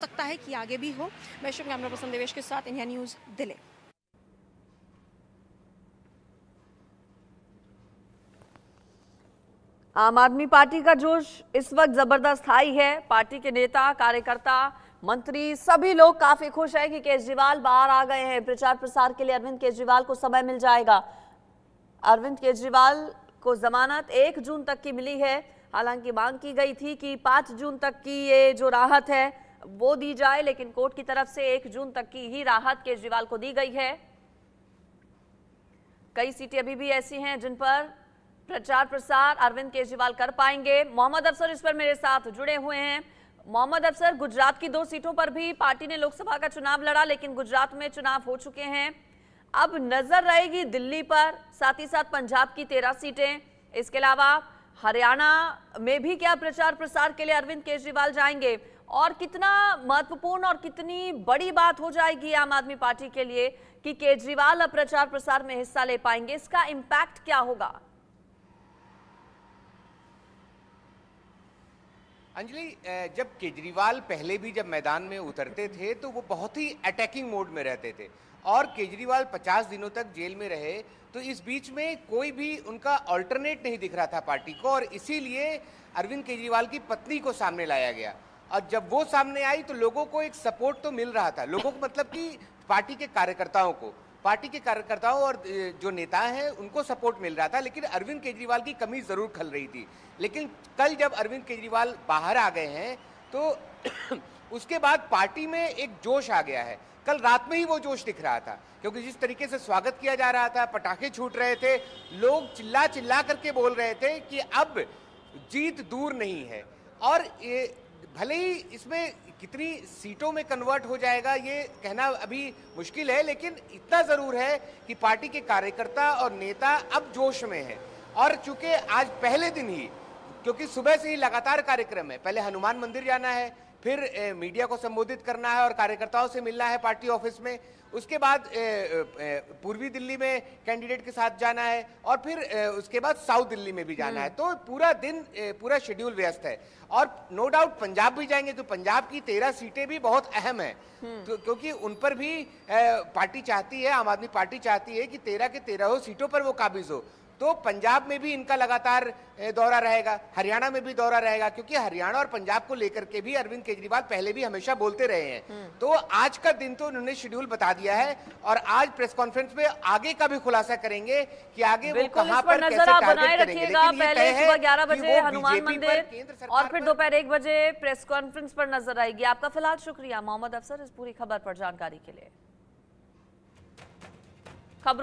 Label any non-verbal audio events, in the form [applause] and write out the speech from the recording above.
सकता है कि आगे भी हो। मैं शुभ कैमरा पर्सन देवेश के साथ इंडिया न्यूज़ दिल्ली। आम आदमी पार्टी का जोश इस वक्त ज़बरदस्त हाई है। पार्टी के नेता, कार्यकर्ता, मंत्री, सभी लोग काफ़ी खुश हैं कि केजरीवाल बाहर आ गए हैं। प्रचार प्रसार के लिए अरविंद केजरीवाल को समय मिल जाएगा। अरविंद केजरीवाल को जमानत एक जून तक की मिली है। हालाँकि मांग की गई थी कि पाँच जून तक की ये जो राहत है वो दी जाए, लेकिन कोर्ट की तरफ़ से एक जून तक की ही राहत केजरीवाल को दी गई है। कई सीटें अभी भी ऐसी हैं जिन पर प्रचार प्रसार अरविंद केजरीवाल कर पाएँगे। मोहम्मद अफसर इस पर मेरे साथ जुड़े हुए हैं। मोहम्मद अफसर, गुजरात की दो सीटों पर भी पार्टी ने लोकसभा का चुनाव लड़ा, लेकिन गुजरात में चुनाव हो चुके हैं। अब नज़र रहेगी दिल्ली पर, साथ ही साथ पंजाब की तेरह सीटें। इसके अलावा हरियाणा में भी क्या प्रचार प्रसार के लिए अरविंद केजरीवाल जाएँगे? और कितना महत्वपूर्ण और कितनी बड़ी बात हो जाएगी आम आदमी पार्टी के लिए कि केजरीवाल अब प्रचार प्रसार में हिस्सा ले पाएँगे? इसका इम्पैक्ट क्या होगा? अंजलि जब केजरीवाल पहले भी जब मैदान में उतरते थे तो वो बहुत ही अटैकिंग मोड में रहते थे। और केजरीवाल 50 दिनों तक जेल में रहे तो इस बीच में कोई भी उनका ऑल्टरनेट नहीं दिख रहा था पार्टी को, और इसीलिए अरविंद केजरीवाल की पत्नी को सामने लाया गया। और जब वो सामने आई तो लोगों को एक सपोर्ट तो मिल रहा था। लोगों को मतलब कि पार्टी के कार्यकर्ताओं को। पार्टी के कार्यकर्ताओं और जो नेता हैं, उनको सपोर्ट मिल रहा था, लेकिन अरविंद केजरीवाल की कमी ज़रूर खल रही थी। लेकिन कल जब अरविंद केजरीवाल बाहर आ गए हैं तो [clears throat] उसके बाद पार्टी में एक जोश आ गया है। कल रात में ही वो जोश दिख रहा था, क्योंकि जिस तरीके से स्वागत किया जा रहा था, पटाखे छूट रहे थे, लोग चिल्ला चिल्ला करके बोल रहे थे कि अब जीत दूर नहीं है। और ये भले ही इसमें कितनी सीटों में कन्वर्ट हो जाएगा, ये कहना अभी मुश्किल है, लेकिन इतना ज़रूर है कि पार्टी के कार्यकर्ता और नेता अब जोश में है। और चूँकि आज पहले दिन ही, क्योंकि सुबह से ही लगातार कार्यक्रम है, पहले हनुमान मंदिर जाना है फिर ए, मीडिया को संबोधित करना है और कार्यकर्ताओं से मिलना है पार्टी ऑफ़िस में। उसके बाद पूर्वी दिल्ली में कैंडिडेट के साथ जाना है और फिर ए, उसके बाद साउथ दिल्ली में भी जाना है। हम्म। तो पूरा दिन ए, पूरा शेड्यूल व्यस्त है। और नो डाउट पंजाब भी जाएँगे तो पंजाब की तेरह सीटें भी बहुत अहम है। हम्म। तो क्योंकि उन पर भी पार्टी चाहती है आम आदमी पार्टी चाहती है कि तेरह के तेरह सीटों पर वो काबिज हो। तो पंजाब में भी इनका लगातार दौरा रहेगा। हरियाणा में भी दौरा रहेगा क्योंकि हरियाणा और पंजाब को लेकर के भी अरविंद केजरीवाल पहले भी हमेशा बोलते रहे हैं। हम्म। तो आज का दिन तो उन्होंने शेड्यूल बता दिया है और आज प्रेस कॉन्फ्रेंस में आगे का भी खुलासा करेंगे कि आगे वो कहाँ पर कैसे टारगेट करेंगे। पहले सुबह ग्यारह बजे हनुमान मंदिर और फिर दोपहर एक बजे प्रेस कॉन्फ्रेंस पर नज़र आएगी। आपका फ़िलहाल शुक्रिया। मोहम्मद अफसर इस पूरी खबर पर जानकारी के लिए।